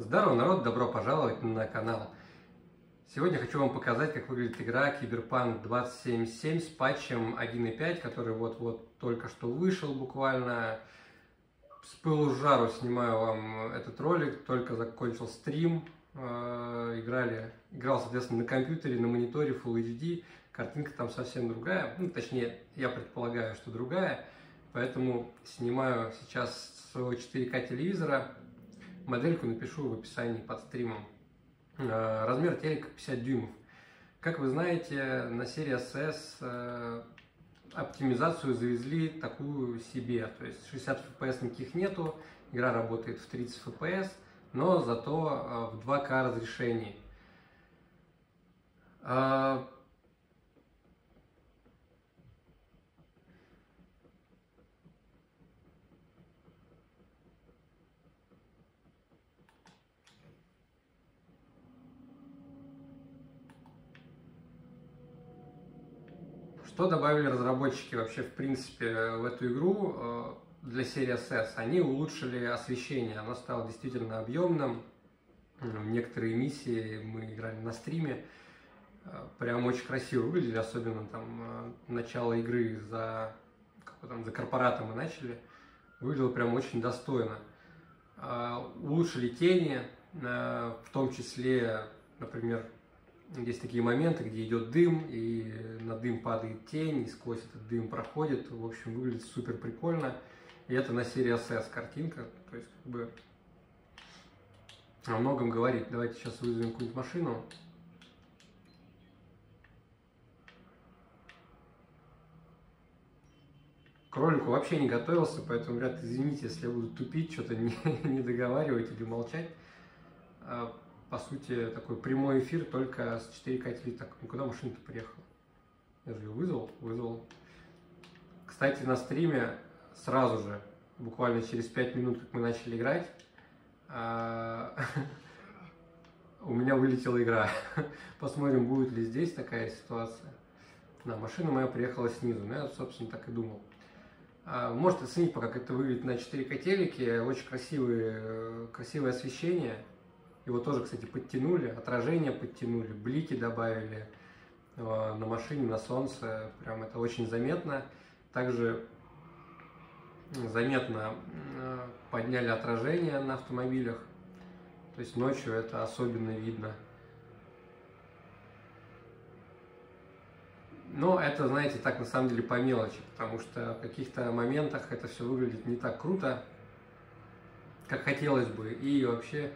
Здорово, народ, добро пожаловать на канал. Сегодня хочу вам показать, как выглядит игра Cyberpunk 2077 с патчем 1.5, который вот-вот только что вышел буквально. С пылу с жару снимаю вам этот ролик, только закончил стрим. Э, играли, играл, соответственно, на компьютере, на мониторе Full HD. Картинка там совсем другая, ну, точнее, я предполагаю, что другая. Поэтому снимаю сейчас с своего 4К телевизора Модельку напишу в описании под стримом. Э, размер телека 50 дюймов. Как вы знаете, на серии SS э, оптимизацию завезли такую себе. То есть 60 FPS никаких нету, игра работает в 30 FPS, но зато э, в 2К разрешении. Что добавили разработчики вообще, в принципе, в эту игру э, для серии SS? Они улучшили освещение, оно стало действительно объемным. Некоторые миссии мы играли на стриме, э, прям очень красиво выглядели, особенно там э, начало игры за, там, за корпоратом мы начали, выглядело прям очень достойно. Улучшили тени, в том числе, например, есть такие моменты, где идет дым, и на дым падает тень, и сквозь этот дым проходит. В общем, выглядит супер прикольно. И это на серии SS картинка. То есть, как бы о многом говорит. Давайте сейчас вызовем какую-нибудь машину. К ролику вообще не готовился, поэтому, ребят, извините, если я буду тупить, что-то не, не договаривать или молчать. По сути, такой прямой эфир, только с 4К телевизора. Так, ну куда машина-то приехала? Я же ее вызвал, вызвал. Кстати, на стриме сразу же, буквально через 5 минут, как мы начали играть, а, у меня вылетела игра. Посмотрим, будет ли здесь такая ситуация. Да, машина моя приехала снизу, ну я, собственно, так и думал. А, можете оценить пока, как это выглядит на 4К телеке. Очень красивые, красивое освещение. Его тоже, кстати, подтянули, отражение подтянули, блики добавили э, на машине, на солнце. Прям это очень заметно. Также заметно э, подняли отражение на автомобилях. То есть ночью это особенно видно. Но это, знаете, так на самом деле по мелочи, потому что в каких-то моментах это все выглядит не так круто, как хотелось бы. И вообще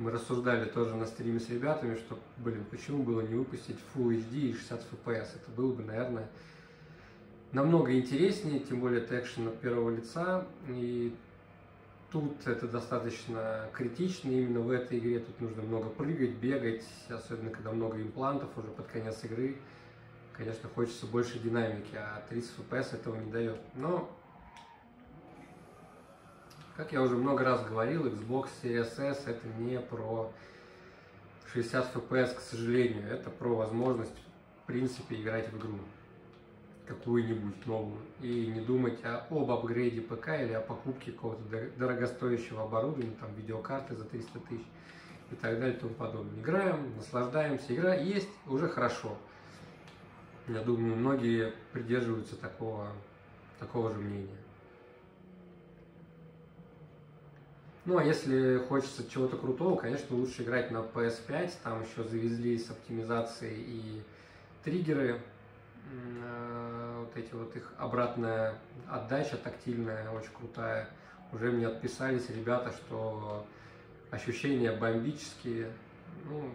мы рассуждали тоже на стриме с ребятами, что, блин, почему было не выпустить Full HD и 60 FPS? Это было бы, наверное, намного интереснее, тем более это экшен от первого лица, и тут это достаточно критично, именно в этой игре тут нужно много прыгать, бегать, особенно когда много имплантов уже под конец игры, конечно, хочется больше динамики, а 30 FPS этого не дает. Но как я уже много раз говорил, Xbox Series S это не про 60 FPS, к сожалению. Это про возможность, в принципе, играть в игру какую-нибудь новую. И не думать о, об апгрейде ПК или о покупке какого-то дорогостоящего оборудования, там, видеокарты за 300 тысяч и так далее и тому подобное. Играем, наслаждаемся. Игра есть, уже хорошо. Я думаю, многие придерживаются такого, такого же мнения. Ну, а если хочется чего-то крутого, конечно, лучше играть на PS5. Там еще завезли с оптимизацией и триггеры. Э, вот эти вот их обратная отдача тактильная, очень крутая. Уже мне отписались ребята, что ощущения бомбические. Ну,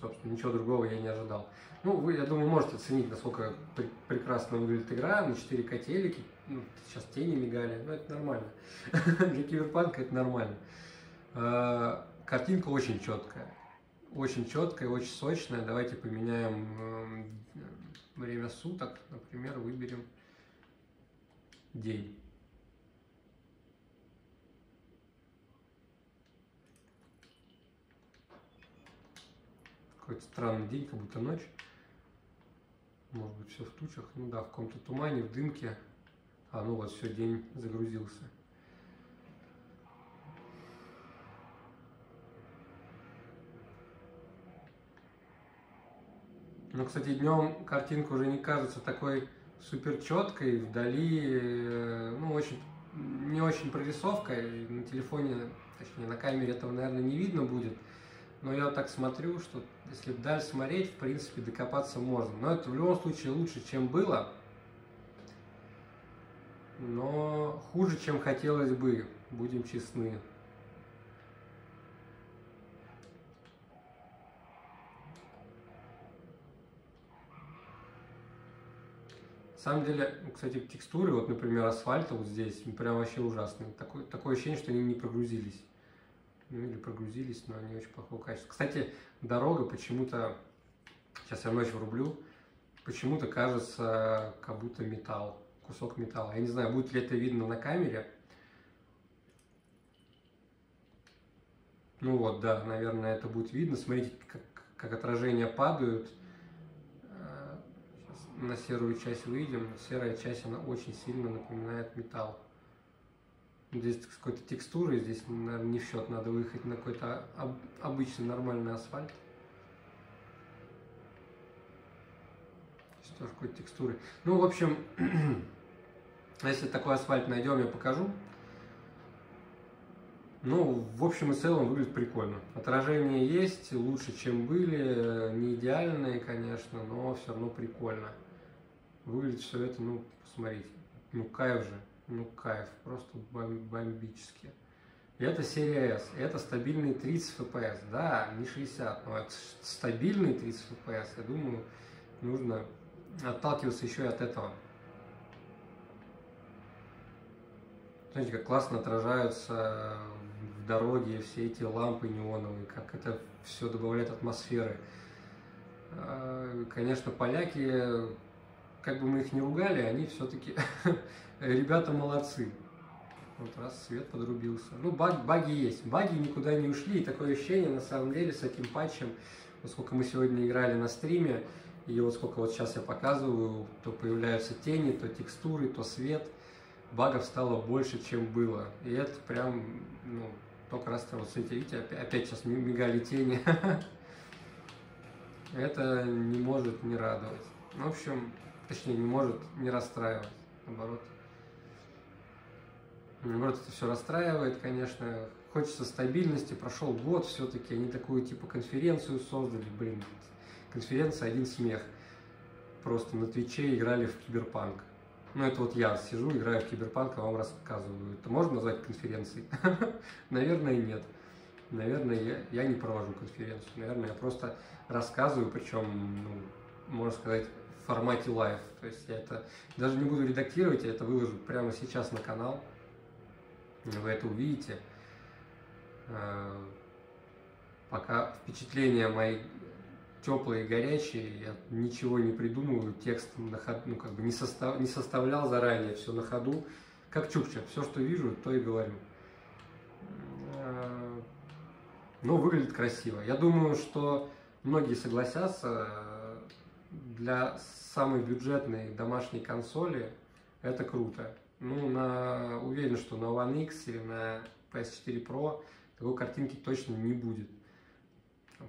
собственно, ничего другого я не ожидал. Ну, вы, я думаю, можете оценить, насколько пр прекрасно выглядит игра на 4К телеке. Ну, сейчас тени мигали, но это нормально. Для киберпанка это нормально. А, картинка очень четкая. Очень четкая, очень сочная. Давайте поменяем эм, время суток. Например, выберем день. Какой-то странный день, как будто ночь. Может быть, все в тучах. Ну да, в каком-то тумане, в дымке. А ну вот все, день загрузился. Ну кстати, днем картинка уже не кажется такой супер четкой, вдали, э, ну, очень, не очень прорисовка, на телефоне, точнее, на камере этого, наверное, не видно будет, но я вот так смотрю, что если вдаль смотреть, в принципе, докопаться можно. Но это в любом случае лучше, чем было, но хуже, чем хотелось бы, будем честны. На самом деле, кстати, текстуры, вот, например, асфальта вот здесь, прям вообще ужасные. Такое, такое ощущение, что они не прогрузились. Ну или прогрузились, но они очень плохого качества. Кстати, дорога почему-то, сейчас я ночь врублю, почему-то кажется, как будто металл, кусок металла. Я не знаю, будет ли это видно на камере. Ну вот, да, наверное, это будет видно. Смотрите, как, как отражения падают на серую часть выйдем. Серая часть, она очень сильно напоминает металл. Здесь какой-то текстуры, здесь, наверное, не в счет, надо выехать на какой-то об, обычный нормальный асфальт. Какой-то текстуры. Ну, в общем, если такой асфальт найдем, я покажу. Ну, в общем и целом выглядит прикольно. Отражения есть, лучше, чем были, не идеальные, конечно, но все равно прикольно выглядит все это, ну, посмотрите, ну, кайф же, ну, кайф, просто бомбически. И это серия S, это стабильный 30 FPS, да, не 60, но это стабильный 30 FPS, я думаю, нужно отталкиваться еще и от этого. Смотрите, как классно отражаются в дороге все эти лампы неоновые, как это все добавляет атмосферы. А, конечно, поляки как бы мы их не ругали, они все-таки ребята молодцы. Вот раз свет подрубился. Ну, баг, баги есть. Баги никуда не ушли. И такое ощущение, на самом деле, с этим патчем, вот сколько мы сегодня играли на стриме, и вот сколько вот сейчас я показываю, то появляются тени, то текстуры, то свет. Багов стало больше, чем было. И это прям, ну, только раз, вот смотрите, видите, опять, опять сейчас мигали тени. это не может не радовать. В общем, точнее, не может не расстраивать, наоборот. Наоборот, это все расстраивает, конечно. Хочется стабильности, прошел год все-таки, они такую типа конференцию создали, блин, конференция один смех. Просто на Твиче играли в Киберпанк. Ну, это вот я сижу, играю в Киберпанк, а вам рассказываю. Это можно назвать конференцией? Наверное, нет. Наверное, я, я не провожу конференцию. Наверное, я просто рассказываю, причем, ну, можно сказать, в формате live. То есть я это даже не буду редактировать, я это выложу прямо сейчас на канал. Вы это увидите. Э, пока впечатления мои теплые горячие, я ничего не придумываю, текст на ходу, ну, как бы не, состав, не составлял заранее, все на ходу, как чукча, все, что вижу, то и говорю. Э, но выглядит красиво. Я думаю, что многие согласятся, для самой бюджетной домашней консоли это круто. Ну, на, уверен, что на One X или на PS4 Pro такой картинки точно не будет.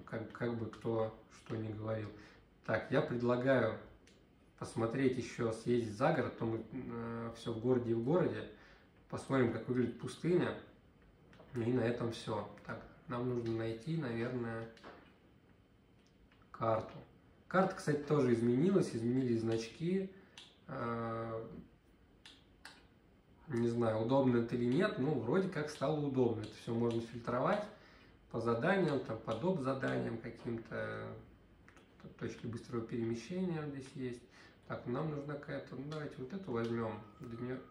Как, как бы кто что ни говорил. Так, я предлагаю посмотреть еще, съездить за город, то мы э, все в городе и в городе, посмотрим, как выглядит пустыня, и на этом все. Так, нам нужно найти, наверное, карту. Карта, кстати, тоже изменилась, изменились значки. А, не знаю, удобно это или нет, но вроде как стало удобно. Это все можно фильтровать по заданиям, там, по доп. заданиям каким-то. Точки быстрого перемещения здесь есть. Так, нам нужна какая-то, ну давайте вот эту возьмем. До нее,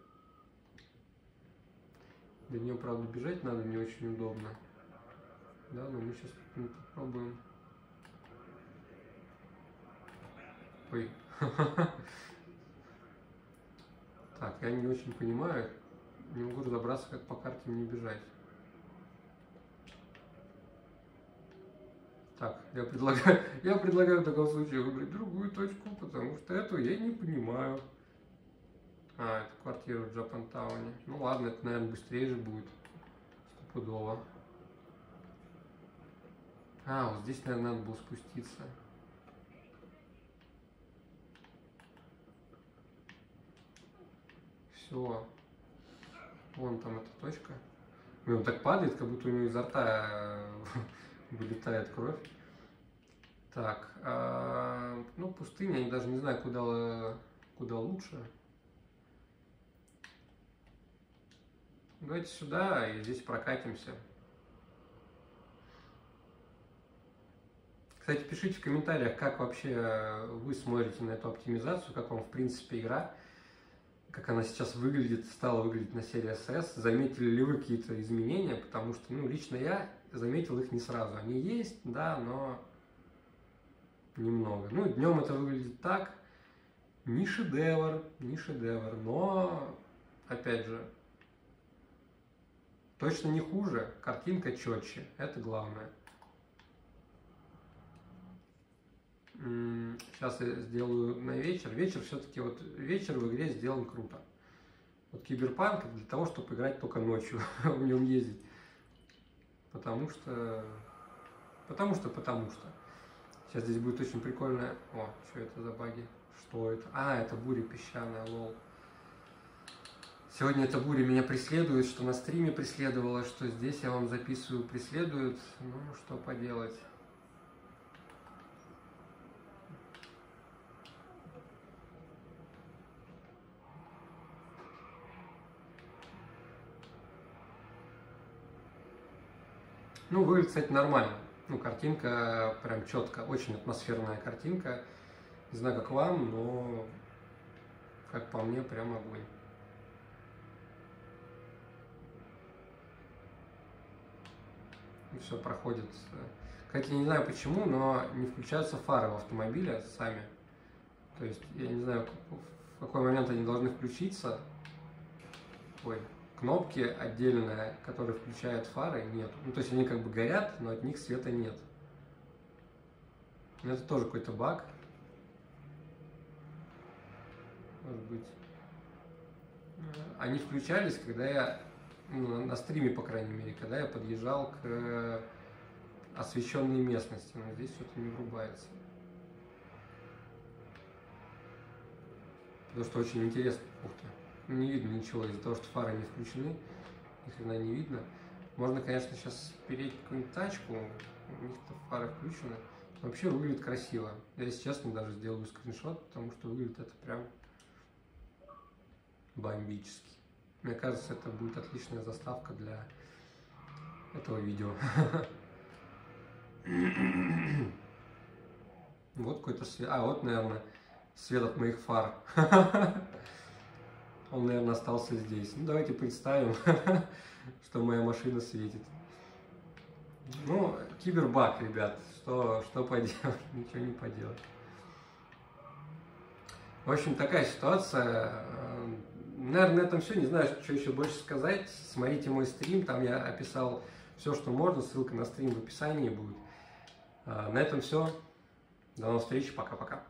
до нее, правда, бежать надо не очень удобно. Да, но мы сейчас попробуем. Ой. Так, я не очень понимаю. Не могу разобраться, как по карте мне бежать. Так, я предлагаю, я предлагаю в таком случае выбрать другую точку, потому что эту я не понимаю. А, это квартира в Джапантауне. Ну ладно, это, наверное, быстрее же будет. Стопудово. А, вот здесь, наверное, надо было спуститься. Все. Вон там эта точка. И он так падает, как будто у него изо рта э, вылетает кровь. Так, а, ну пустыня, я даже не знаю, куда, куда лучше. Давайте сюда и здесь прокатимся. Кстати, пишите в комментариях, как вообще вы смотрите на эту оптимизацию, как вам в принципе игра, как она сейчас выглядит, стала выглядеть на серии SS. Заметили ли вы какие-то изменения, потому что, ну, лично я заметил их не сразу. Они есть, да, но немного. Ну, днем это выглядит так, не шедевр, не шедевр, но, опять же, точно не хуже, картинка четче, это главное. Сейчас я сделаю на вечер. Вечер все-таки, вот вечер в игре сделан круто. Вот киберпанк для того, чтобы играть только ночью, в нем ездить. Потому что, потому что, потому что. Сейчас здесь будет очень прикольно. О, что это за баги? Что это? А, это буря песчаная, лол. Сегодня эта буря меня преследует, что на стриме преследовала, что здесь я вам записываю, преследует. Ну, что поделать. Ну, выглядит, кстати, нормально. Ну, картинка прям четко, очень атмосферная картинка. Не знаю, как вам, но, как по мне, прям огонь. И все проходит. Кстати, я не знаю почему, но не включаются фары в автомобиле сами. То есть, я не знаю, в какой момент они должны включиться. Ой, кнопки отдельная, которая включает фары, нет. Ну, то есть они как бы горят, но от них света нет. Но это тоже какой-то баг. Может быть. Они включались, когда я, ну, на стриме, по крайней мере, когда я подъезжал к освещенной местности. Но здесь что-то не врубается. Потому что очень интересно. Ух ты не видно ничего из-за того, что фары не включены, ни хрена не видно. Можно, конечно, сейчас переть какую-нибудь тачку, у них-то фары включены. Вообще выглядит красиво. Я, если честно, даже сделаю скриншот, потому что выглядит это прям бомбически. Мне кажется, это будет отличная заставка для этого видео. Вот какой-то свет. А, вот, наверное, свет от моих фар. Он, наверное, остался здесь. Ну, давайте представим, что моя машина светит. Ну, кибербаг, ребят. Что, что поделать? Ничего не поделать. В общем, такая ситуация. Наверное, на этом все. Не знаю, что еще больше сказать. Смотрите мой стрим. Там я описал все, что можно. Ссылка на стрим в описании будет. А, на этом все. До новых встреч. Пока-пока.